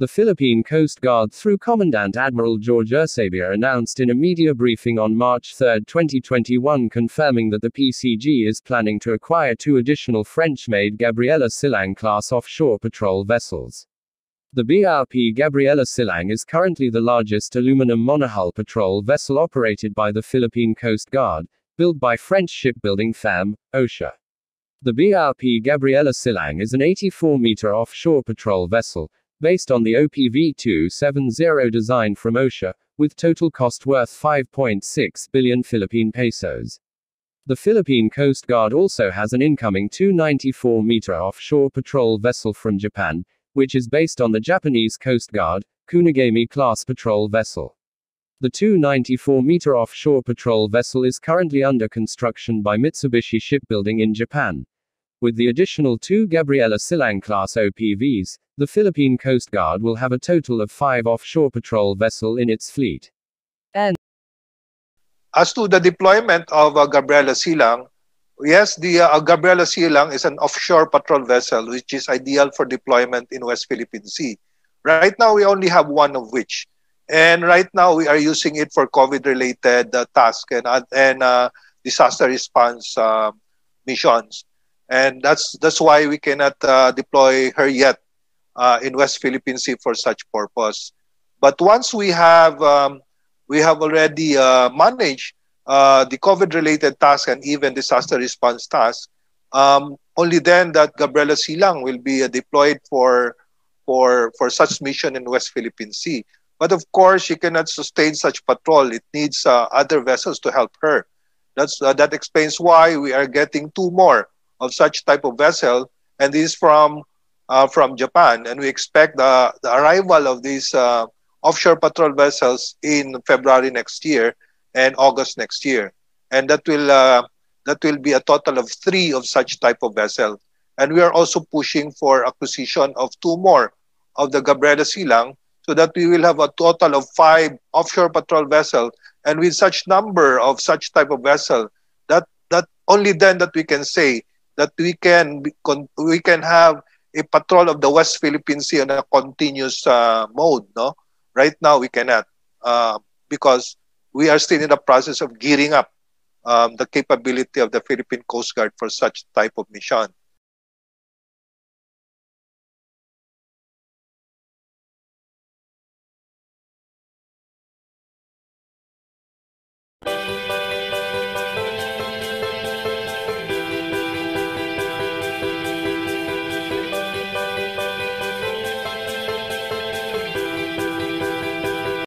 The Philippine Coast Guard through Commandant Admiral George Ursabia announced in a media briefing on March 3, 2021 confirming that the PCG is planning to acquire two additional French-made Gabriela Silang-class offshore patrol vessels. The BRP Gabriela Silang is currently the largest aluminum monohull patrol vessel operated by the Philippine Coast Guard, built by French shipbuilding firm, OCEA. The BRP Gabriela Silang is an 84-meter offshore patrol vessel, based on the OPV 270 design from OCEA, with total cost worth 5.6 billion Philippine pesos. The Philippine Coast Guard also has an incoming 294 meter offshore patrol vessel from Japan, which is based on the Japanese Coast Guard, Kunigami class patrol vessel. The 294 meter offshore patrol vessel is currently under construction by Mitsubishi Shipbuilding in Japan. With the additional two Gabriela Silang class OPVs, the Philippine Coast Guard will have a total of five offshore patrol vessel in its fleet. And as to the deployment of uh, Gabriela Silang, yes, the uh, Gabriela Silang is an offshore patrol vessel which is ideal for deployment in West Philippine Sea. Right now, we only have one of which. And right now, we are using it for COVID-related uh, tasks and, and uh, disaster response uh, missions and that's that's why we cannot uh, deploy her yet uh, in West Philippine Sea for such purpose. But once we have um, we have already uh, managed uh, the COVID-related task and even disaster response task, um, only then that Gabriela Silang will be uh, deployed for for for such mission in West Philippine Sea. But of course, she cannot sustain such patrol. It needs uh, other vessels to help her. That's that explains why we are getting two more of such type of vessel, and this is from uh, from Japan, and we expect the, the arrival of these uh, offshore patrol vessels in February next year and August next year, and that will uh, that will be a total of three of such type of vessel, and we are also pushing for acquisition of two more of the Gabriela Silang, so that we will have a total of five offshore patrol vessel, and with such number of such type of vessel, that that only then that we can say that we can we can have a patrol of the West Philippine Sea on a continuous uh, mode. No, right now we cannot uh, because we are still in the process of gearing up um, the capability of the Philippine Coast Guard for such type of mission.